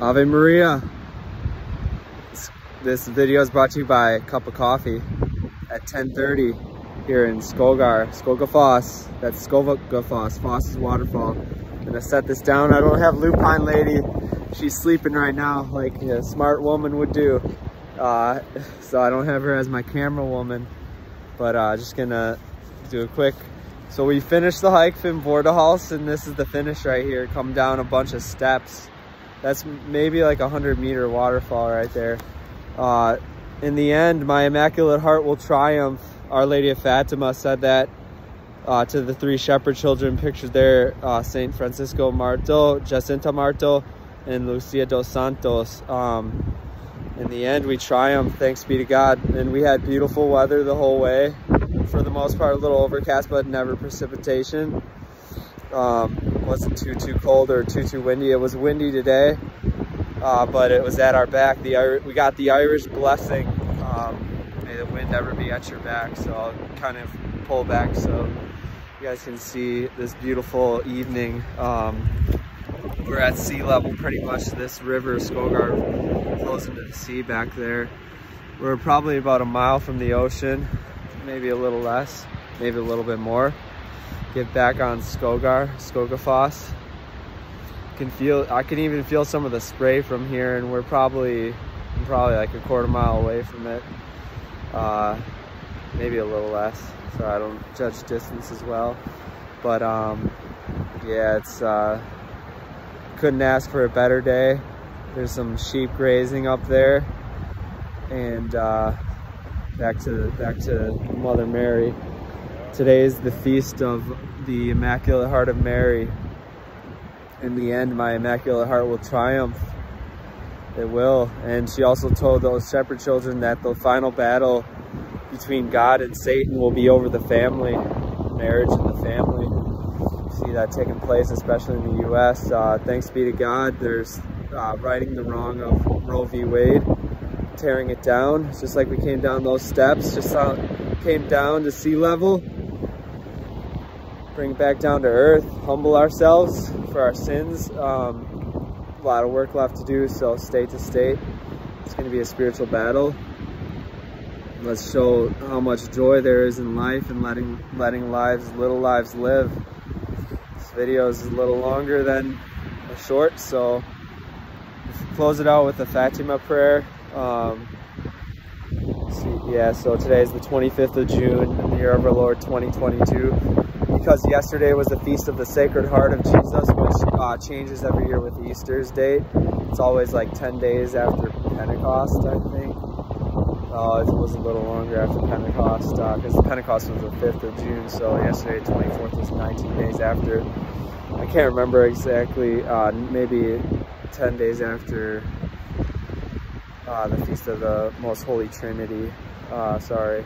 Ave Maria. This video is brought to you by a cup of coffee at 10.30 here in Skogar, Skogafoss. That's Skogafoss, Foss is waterfall. I'm gonna set this down. I don't have Lupine Lady. She's sleeping right now like a smart woman would do. Uh, so I don't have her as my camera woman, but uh, just gonna do a quick. So we finished the hike from Vordahals and this is the finish right here. Come down a bunch of steps. That's maybe like a 100 meter waterfall right there. Uh, in the end, my Immaculate Heart will triumph. Our Lady of Fatima said that uh, to the three shepherd children pictured there, uh, Saint Francisco Marto, Jacinta Marto, and Lucia dos Santos. Um, in the end, we triumphed, thanks be to God. And we had beautiful weather the whole way. For the most part, a little overcast, but never precipitation. Um, wasn't too, too cold or too, too windy. It was windy today, uh, but it was at our back. The We got the Irish blessing. Um, may the wind never be at your back. So I'll kind of pull back so you guys can see this beautiful evening. Um, we're at sea level pretty much. This river, Skogar, flows into the sea back there. We're probably about a mile from the ocean, maybe a little less, maybe a little bit more get back on Skogar, Skogafoss. Can feel, I can even feel some of the spray from here and we're probably, probably like a quarter mile away from it. Uh, maybe a little less, so I don't judge distance as well. But um, yeah, it's, uh, couldn't ask for a better day. There's some sheep grazing up there and uh, back to back to Mother Mary. Today is the feast of the Immaculate Heart of Mary. In the end, my Immaculate Heart will triumph. It will. And she also told those shepherd children that the final battle between God and Satan will be over the family, marriage and the family. See that taking place, especially in the U.S. Uh, thanks be to God, there's uh, righting the wrong of Roe v. Wade, tearing it down. It's just like we came down those steps, just came down to sea level bring it back down to earth, humble ourselves for our sins. Um, a lot of work left to do, so state to state, it's going to be a spiritual battle. Let's show how much joy there is in life and letting letting lives, little lives live. This video is a little longer than a short, so close it out with the Fatima prayer. Um, yeah, so today is the 25th of June, the year of our Lord 2022 because yesterday was the Feast of the Sacred Heart of Jesus, which uh, changes every year with Easter's date. It's always like 10 days after Pentecost, I think. Uh, it was a little longer after Pentecost, because uh, Pentecost was the 5th of June, so yesterday, 24th, was 19 days after. I can't remember exactly, uh, maybe 10 days after uh, the Feast of the Most Holy Trinity. Uh, sorry.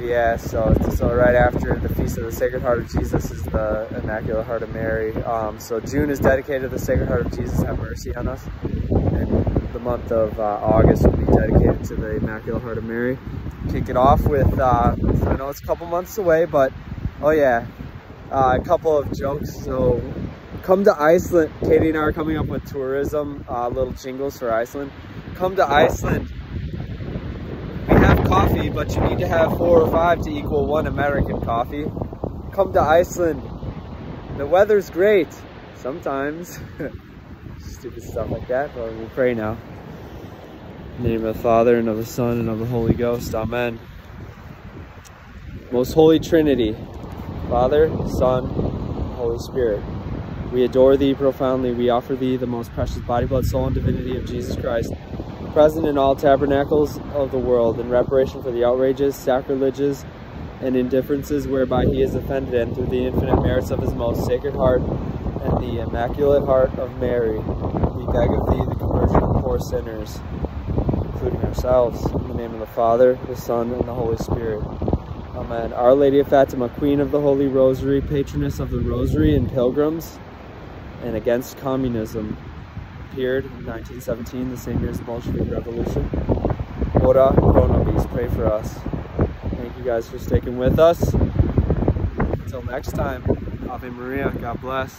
Yeah, so so right after the Feast of the Sacred Heart of Jesus is the Immaculate Heart of Mary. Um, so June is dedicated to the Sacred Heart of Jesus. Have mercy on us. And the month of uh, August will be dedicated to the Immaculate Heart of Mary. Kick it off with, uh, I know it's a couple months away, but oh yeah, uh, a couple of jokes. So come to Iceland. Katie and I are coming up with tourism, uh, little jingles for Iceland. Come to Iceland coffee, but you need to have four or five to equal one American coffee. Come to Iceland. The weather's great. Sometimes. Stupid stuff like that, but we'll pray now. Name of the Father, and of the Son, and of the Holy Ghost. Amen. Most Holy Trinity, Father, Son, Holy Spirit. We adore thee profoundly. We offer thee the most precious body, blood, soul, and divinity of Jesus Christ present in all tabernacles of the world in reparation for the outrages, sacrileges, and indifferences whereby he is offended, and through the infinite merits of his most sacred heart and the immaculate heart of Mary, we beg of thee the conversion of poor sinners, including ourselves, in the name of the Father, the Son, and the Holy Spirit. Amen. Our Lady of Fatima, Queen of the Holy Rosary, patroness of the Rosary and pilgrims, and against communism, appeared in 1917, the same year as the Bolshevik Revolution. Ora pro nobis, pray for us. Thank you guys for sticking with us. Until next time, Ave Maria, God bless.